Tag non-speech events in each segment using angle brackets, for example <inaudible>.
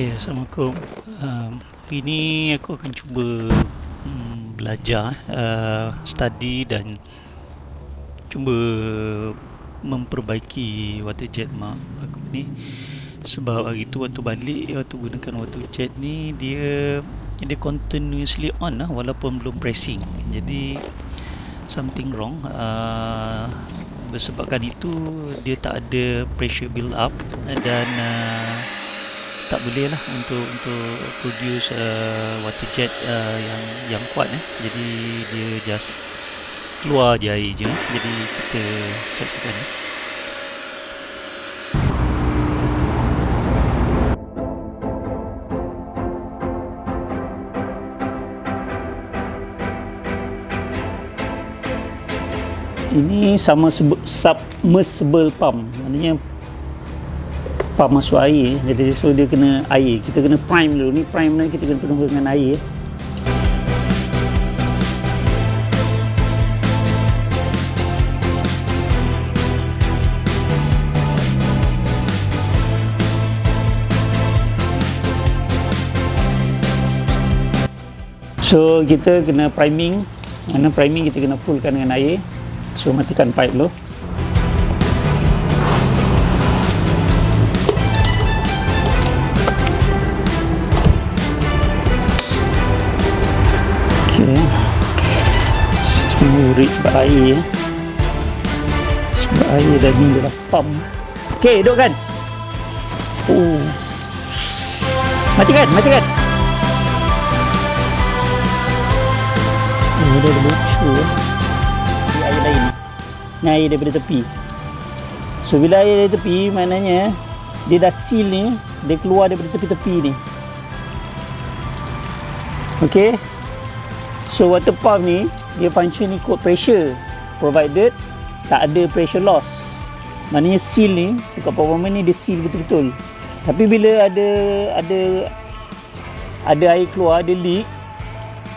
Okay, Assalamualaikum. Um, hari ni aku akan cuba um, belajar, uh, study dan cuba memperbaiki water jet mak aku ni. Sebab hari tu waktu balik, waktu gunakan water jet ni, dia dia continuously on lah walaupun belum pressing. Jadi something wrong. Uh, bersebabkan itu dia tak ada pressure build up dan uh, tak boleh lah untuk untuk produce uh, water jet uh, yang yang kuat eh. Jadi dia just keluar je air je. Eh. Jadi kita saksikan eh. Ini sama submersible pump. Maknanya pump masuk air. Jadi so dia kena air. Kita kena prime dulu. Ni prime ni kita kena penuh dengan air. So kita kena priming. Mana priming kita kena fullkan dengan air. So matikan pipe dulu. Urik sebab air ya. Sebab air dah ni dah pump. Okay, duduk kan? Oh. Matikan, matikan. Dia dah lucu ya air lain ni air daripada tepi so bila air dari tepi maknanya dia dah seal ni dia keluar daripada tepi-tepi ni ok so water pump ni dia function ikut pressure provided tak ada pressure loss maknanya seal ni dekat performance ni dia seal betul-betul tapi bila ada ada ada air keluar ada leak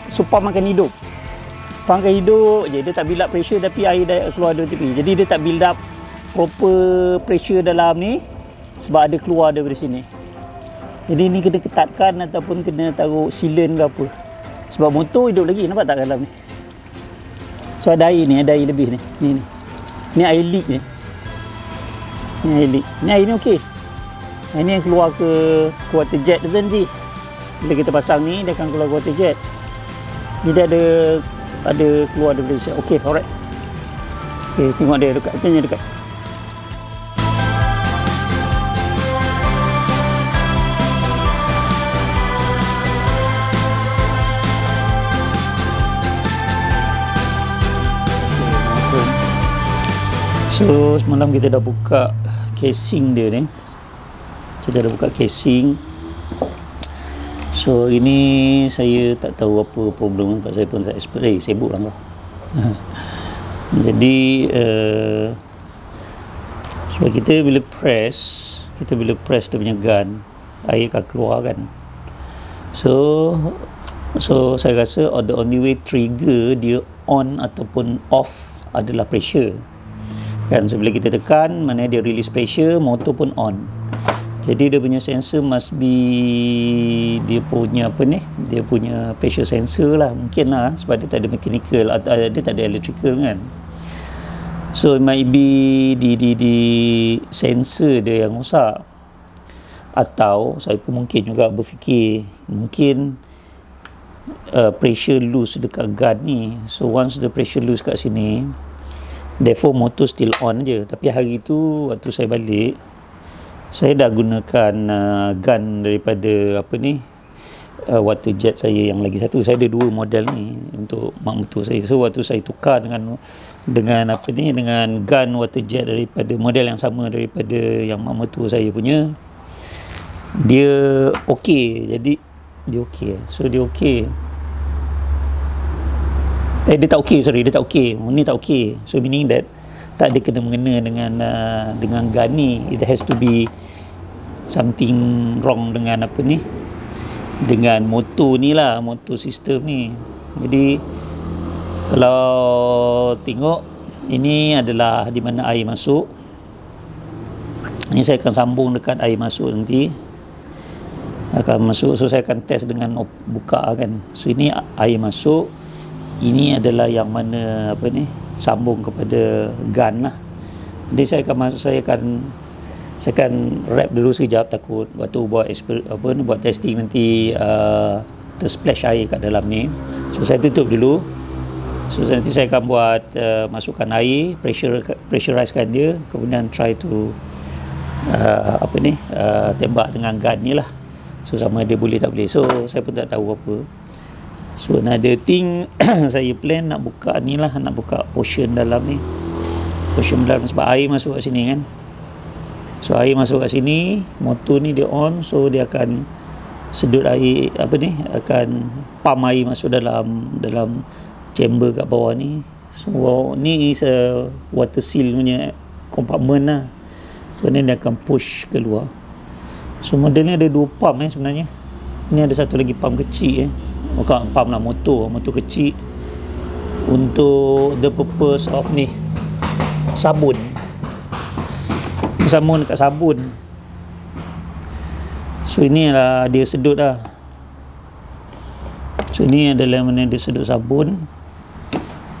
so pump akan hidup Pangkai hidup je, dia tak build up pressure tapi air dah keluar dari tepi. Jadi dia tak build up proper pressure dalam ni sebab ada keluar daripada sini. Jadi ni kena ketatkan ataupun kena taruh sealant ke apa. Sebab motor hidup lagi, nampak tak dalam ni? So ada air ni, ada air lebih ni. Ni ni. Ni air leak ni. Ni air leak. Ni air ni okey. Ini yang keluar ke water jet tu nanti. Bila kita pasang ni, dia akan keluar ke water jet. Jadi ada ada keluar daripada Malaysia. Okey, alright. Okey, tengok dia dekat. Tanya dekat. So semalam kita dah buka casing dia ni Kita dah buka casing So ini saya tak tahu apa problem sebab saya pun tak expert eh, sibuk lah <laughs> Jadi uh, sebab kita bila press, kita bila press dia punya gun, air akan keluar kan. So so saya rasa the only way trigger dia on ataupun off adalah pressure. Kan so bila kita tekan mana dia release pressure, motor pun on. Jadi dia punya sensor must be dia punya apa ni? Dia punya pressure sensor lah mungkin lah sebab dia tak ada mechanical atau dia tak ada electrical kan. So it might be di di di sensor dia yang rosak. Atau saya pun mungkin juga berfikir mungkin uh, pressure loose dekat gun ni. So once the pressure loose kat sini therefore motor still on je. Tapi hari tu waktu saya balik saya dah gunakan uh, gun daripada apa ni uh, water jet saya yang lagi satu. Saya ada dua model ni untuk mak mertua saya. So waktu saya tukar dengan dengan apa ni dengan gun water jet daripada model yang sama daripada yang mak mertua saya punya dia okey. Jadi dia okey. So dia okey eh dia tak okey sorry dia tak okey ni tak okey so meaning that tak ada kena mengena dengan uh, dengan gun ni. It has to be something wrong dengan apa ni? Dengan motor ni lah motor sistem ni. Jadi kalau tengok ini adalah di mana air masuk. Ini saya akan sambung dekat air masuk nanti. Akan masuk so saya akan test dengan buka kan. So ini air masuk ini adalah yang mana apa ni sambung kepada gun lah. Jadi saya akan masuk saya akan saya akan wrap dulu sekejap takut. Waktu buat apa ni buat testing nanti uh, tersplash air kat dalam ni. So saya tutup dulu. So nanti saya akan buat uh, masukkan air pressure pressurizekan dia. Kemudian try to uh, apa ni uh, tembak dengan gun ni lah. So sama dia boleh tak boleh. So saya pun tak tahu apa so another thing <clears throat> saya plan nak buka ni lah nak buka portion dalam ni. Portion dalam sebab air masuk kat sini kan. So air masuk kat sini motor ni dia on so dia akan sedut air apa ni akan pump air masuk dalam dalam chamber kat bawah ni. So ni is a water seal punya compartment lah. Kemudian dia akan push keluar. So model ni ada dua pump eh sebenarnya. Ini ada satu lagi pump kecil eh. Bukan pump lah motor, motor kecil. Untuk the purpose of ni sabun. Sabun dekat sabun. So ini lah dia sedut lah. So ini adalah mana dia sedut sabun.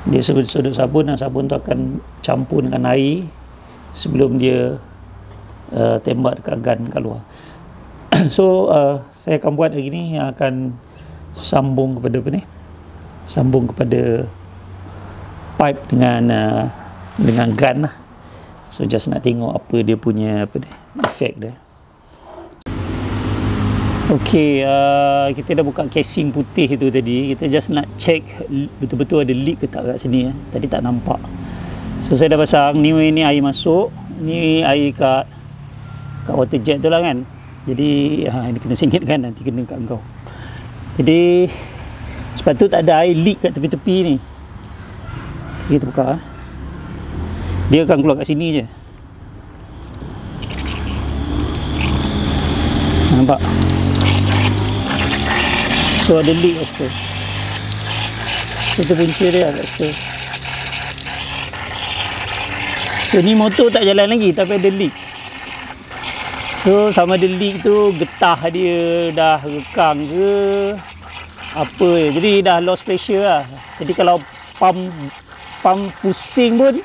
Dia sedut, sedut sabun dan sabun tu akan campur dengan air sebelum dia uh, tembak dekat gun kat luar. <coughs> so uh, saya akan buat lagi ni yang akan sambung kepada apa ni sambung kepada pipe dengan uh, dengan gun lah so just nak tengok apa dia punya apa ni efek dia Okey, uh, kita dah buka casing putih tu tadi. Kita just nak check betul-betul ada leak ke tak kat sini. Eh. Tadi tak nampak. So, saya dah pasang. Ni, ni air masuk. Ni air kat, kat water jet tu lah kan jadi ha, ini kena singit kan nanti kena kat kau jadi sebab tu tak ada air leak kat tepi-tepi ni. Kita buka dia akan keluar kat sini je. Nampak? So ada leak kat situ. Kita punca dia kat situ. So ni motor tak jalan lagi tapi ada leak So sama ada leak tu getah dia dah rekang ke apa ya. Jadi dah lost pressure lah. Jadi kalau pump pump pusing pun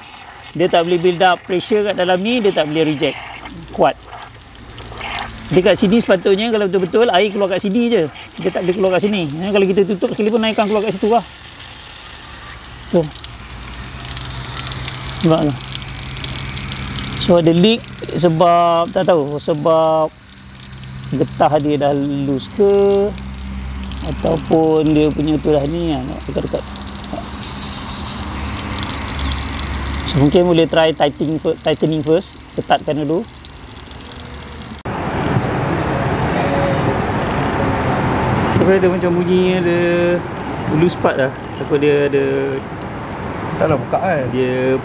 dia tak boleh build up pressure kat dalam ni dia tak boleh reject kuat. Jadi kat sini sepatutnya kalau betul-betul air keluar kat sini je. Dia tak boleh keluar kat sini. Ya, kalau kita tutup sekali pun naikkan keluar kat situ lah. Tu. Nampak tak? So ada leak sebab tak tahu sebab getah dia dah loose ke ataupun dia punya tu dah ni kan dekat-dekat. So mungkin boleh try tightening tightening first, ketatkan dulu. Tapi ada macam bunyi ada loose part lah. Takut dia ada tak nak buka kan. Dia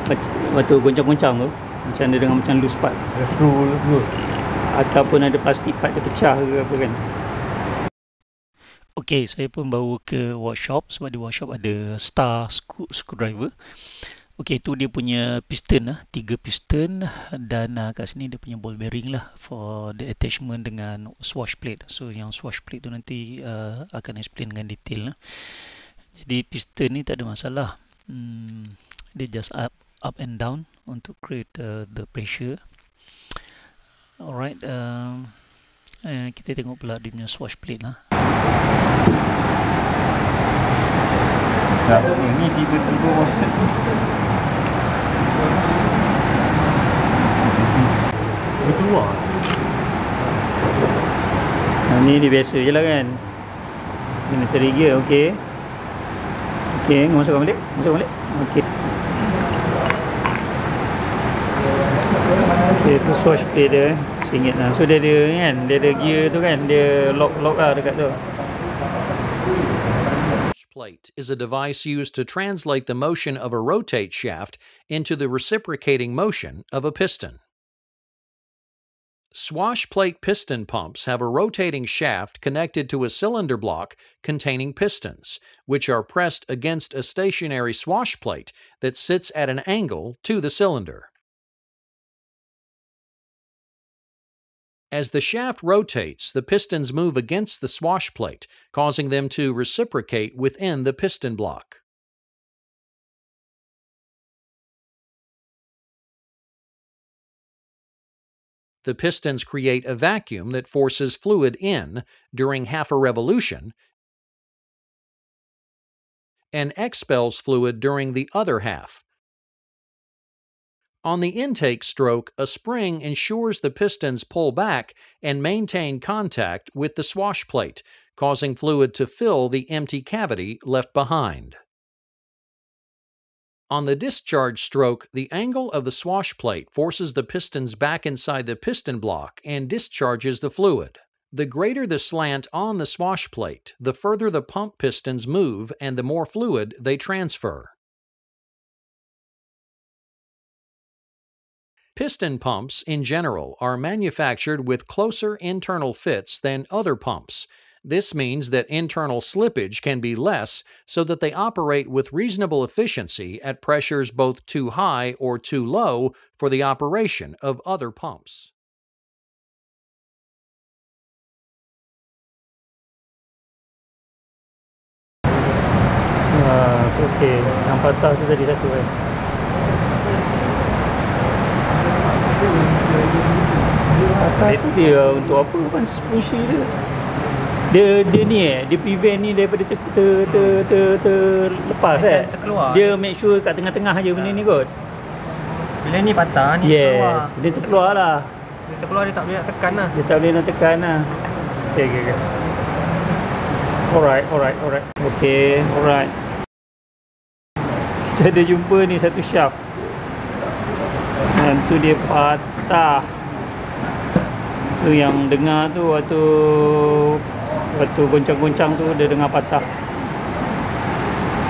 macam goncang-goncang tu macam ada dengan macam loose part full full ataupun ada plastik part dia pecah ke apa kan Okey, saya pun bawa ke workshop sebab di workshop ada star screw, screwdriver. Okey, tu dia punya piston lah, tiga piston dan uh, kat sini dia punya ball bearing lah for the attachment dengan swash plate. So yang swash plate tu nanti uh, akan explain dengan detail lah. Jadi piston ni tak ada masalah. Hmm, dia just up up and down untuk create uh, the pressure. Alright uh, eh, kita tengok pula dia punya swash plate lah. Sebab ini tiba tiba rosak dia keluar nah, ni dia biasa je lah kan. Kena trigger ok ok masukkan balik? Masukkan balik? Ok dia tu swatch plate dia eh, singgit lah so dia ada kan dia ada gear tu kan dia lock lock lah dekat tu plate is a device used to translate the motion of a rotate shaft into the reciprocating motion of a piston. Swash plate piston pumps have a rotating shaft connected to a cylinder block containing pistons, which are pressed against a stationary swash plate that sits at an angle to the cylinder. As the shaft rotates, the pistons move against the swash plate, causing them to reciprocate within the piston block. The pistons create a vacuum that forces fluid in during half a revolution and expels fluid during the other half. On the intake stroke, a spring ensures the pistons pull back and maintain contact with the swash plate, causing fluid to fill the empty cavity left behind. On the discharge stroke, the angle of the swash plate forces the pistons back inside the piston block and discharges the fluid. The greater the slant on the swash plate, the further the pump pistons move and the more fluid they transfer. Piston pumps, in general, are manufactured with closer internal fits than other pumps. This means that internal slippage can be less so that they operate with reasonable efficiency at pressures both too high or too low for the operation of other pumps. Satu kan. Patah tu dia untuk apa kan fungsi dia. Dia dia ni eh, dia prevent ni daripada ter ter ter, ter, ter lepas eh. terkeluar. Dia make sure kat tengah-tengah aja benda ni kot. Bila ni patah, ni Yes, keluar. dia terkeluar lah. Dia terkeluar, dia tak boleh nak tekan lah. Dia tak boleh nak tekan lah. Okay, okay, okay. Alright, alright, alright. Okay, alright. Kita ada jumpa ni satu shaft. Dan tu dia patah. Tu yang dengar tu waktu waktu goncang-goncang tu dia dengar patah.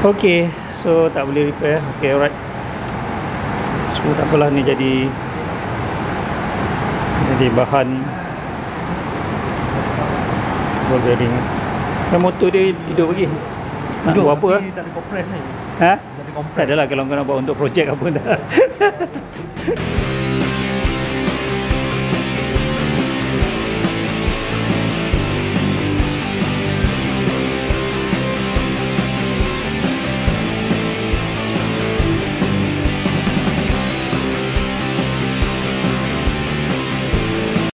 Okay, so tak boleh repair. Okay, alright. So tak apalah ni jadi jadi bahan ball bearing. Kan motor dia hidup lagi. Nak Hidup, buat apa tapi Tak ada compress ni. Ha? Tak ada compress. Tak adalah kalau kau nak buat untuk projek apa dah. <laughs>